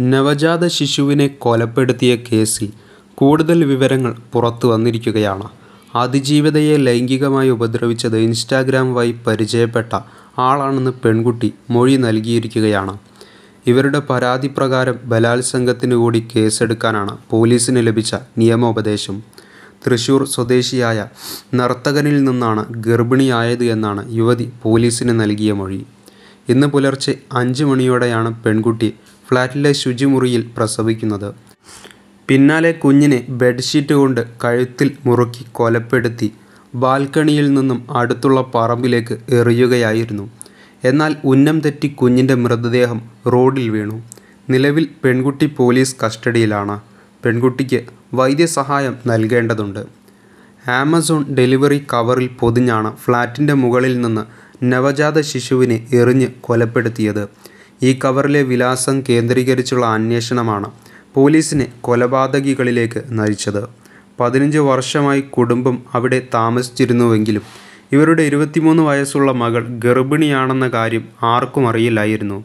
നവജാത ശിശുവിനെ കൊലപ്പെടുത്തിയ കേസിൽ കൂടുതൽ വിവരങ്ങൾ പുറത്തു വന്നിരിക്കുകയാണ്. അതിജീവിതയെ ലൈംഗികമായി ഉപദ്രവിച്ചത് ഇൻസ്റ്റാഗ്രാം വഴി പരിചയപ്പെട്ട ആളാണെന്ന് പെൺകുട്ടി മൊഴി നൽകിയിരിക്കുകയാണ്. ഇവരുടെ പരാതി പ്രകാരം ബലാത്സംഗത്തിന് കൂടി കേസെടുക്കാനാണ് പോലീസിന് ലഭിച്ച നിയമോപദേശം. തൃശൂർ സ്വദേശിയായ നർത്തകനിൽ നിന്നാണ് ഗർഭിണിയായത് എന്നാണ് യുവതി പോലീസിന് നൽകിയ മൊഴി. ഇന്ന് പുലർച്ചെ അഞ്ച് മണിയോടെയാണ് പെൺകുട്ടി ഫ്ലാറ്റിലെ ശുചിമുറിയിൽ പ്രസവിക്കുന്നത്. പിന്നാലെ കുഞ്ഞിനെ ബെഡ്ഷീറ്റ് കൊണ്ട് കഴുത്തിൽ മുറുക്കി കൊലപ്പെടുത്തി ബാൽക്കണിയിൽ നിന്നും അടുത്തുള്ള പറമ്പിലേക്ക് എറിയുകയായിരുന്നു. എന്നാൽ ഉന്നം തെറ്റി കുഞ്ഞിന്റെ മൃതദേഹം റോഡിൽ വീണു. നിലവിൽ പെൺകുട്ടി പോലീസ് കസ്റ്റഡിയിലാണ്. പെൺകുട്ടിക്ക് വൈദ്യസഹായം നൽകേണ്ടതുണ്ട്. ആമസോൺ ഡെലിവറി കവറിൽ പൊതിഞ്ഞാണ് ഫ്ലാറ്റിന്റെ മുകളിൽ നിന്ന് നവജാത ശിശുവിനെ എറിഞ്ഞ് കൊലപ്പെടുത്തിയത്. ഈ കവറിലെ വിലാസം കേന്ദ്രീകരിച്ചുള്ള അന്വേഷണമാണ് പോലീസിനെ കൊലപാതകികളിലേക്ക് നയിച്ചത്. പതിനഞ്ച് വർഷമായി കുടുംബം അവിടെ താമസിച്ചിരുന്നുവെങ്കിലും ഇവരുടെ ഇരുപത്തിമൂന്ന് വയസ്സുള്ള മകൾ ഗർഭിണിയാണെന്ന കാര്യം ആർക്കും അറിയില്ലായിരുന്നു.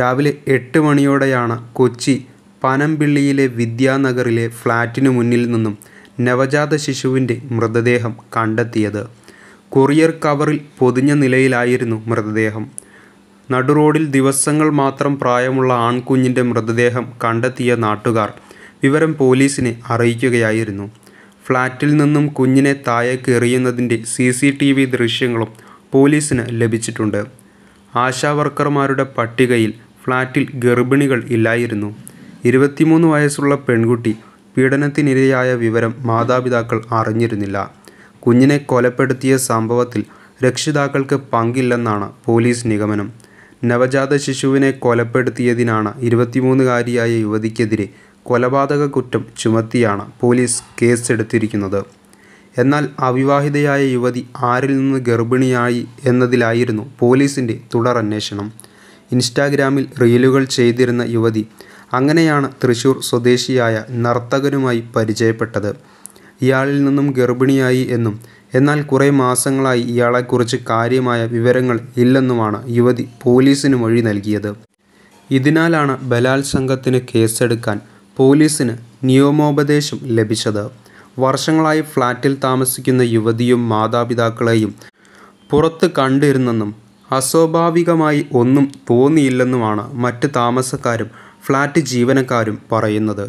രാവിലെ എട്ട് മണിയോടെയാണ് കൊച്ചി പനമ്പിള്ളിയിലെ വിദ്യാനഗറിലെ ഫ്ലാറ്റിനു മുന്നിൽ നിന്നും നവജാത ശിശുവിന്റെ മൃതദേഹം കണ്ടെത്തിയത്. കൊറിയർ കവറിൽ പൊതിഞ്ഞ നിലയിലായിരുന്നു മൃതദേഹം. നടുറോഡിൽ ദിവസങ്ങൾ മാത്രം പ്രായമുള്ള ആൺകുഞ്ഞിന്റെ മൃതദേഹം കണ്ടെത്തിയ നാട്ടുകാർ വിവരം പോലീസിനെ അറിയിക്കുകയായിരുന്നു. ഫ്ളാറ്റിൽ നിന്നും കുഞ്ഞിനെ താഴേക്ക് എറിയുന്നതിന്റെ സി സി ടി വി ദൃശ്യങ്ങളും പോലീസിന് ലഭിച്ചിട്ടുണ്ട്. ആശാവർക്കർമാരുടെ പട്ടികയിൽ ഫ്ളാറ്റിൽ ഗർഭിണികൾ ഇല്ലായിരുന്നു. ഇരുപത്തിമൂന്ന് വയസ്സുള്ള പെൺകുട്ടി പീഡനത്തിനിരയായ വിവരം മാതാപിതാക്കൾ അറിഞ്ഞിരുന്നില്ല. കുഞ്ഞിനെ കൊലപ്പെടുത്തിയ സംഭവത്തിൽ രക്ഷിതാക്കൾക്ക് പങ്കില്ലെന്നാണ് പോലീസ് നിഗമനം. നവജാത ശിശുവിനെ കൊലപ്പെടുത്തിയതിനാണ് ഇരുപത്തിമൂന്നുകാരിയായ യുവതിക്കെതിരെ കൊലപാതക കുറ്റം ചുമത്തിയാണ് പോലീസ് കേസെടുത്തിരിക്കുന്നത്. എന്നാൽ അവിവാഹിതയായ യുവതി ആരിൽ നിന്ന് ഗർഭിണിയായി എന്നതിലായിരുന്നു പോലീസിന്റെ തുടരന്വേഷണം. ഇൻസ്റ്റാഗ്രാമിൽ റീലുകൾ ചെയ്തിരുന്ന യുവതി അങ്ങനെയാണ് തൃശൂർ സ്വദേശിയായ നർത്തകനുമായി പരിചയപ്പെട്ടത്. ഇയാളിൽ നിന്നും ഗർഭിണിയായി എന്നും എന്നാൽ കുറേ മാസങ്ങളായി ഇയാളെക്കുറിച്ച് കാര്യമായ വിവരങ്ങൾ ഇല്ലെന്നുമാണ് യുവതി പോലീസിന് മൊഴി നൽകിയത്. ഇതിനാലാണ് ബലാത്സംഗത്തിന് കേസെടുക്കാൻ പോലീസിന് നിയമോപദേശം ലഭിച്ചത്. വർഷങ്ങളായി ഫ്ളാറ്റിൽ താമസിക്കുന്ന യുവതിയും മാതാപിതാക്കളെയും പുറത്ത് കണ്ടിരുന്നെന്നും അസ്വാഭാവികമായി ഒന്നും തോന്നിയില്ലെന്നുമാണ് മറ്റ് താമസക്കാരും ഫ്ളാറ്റ് ജീവനക്കാരും പറയുന്നത്.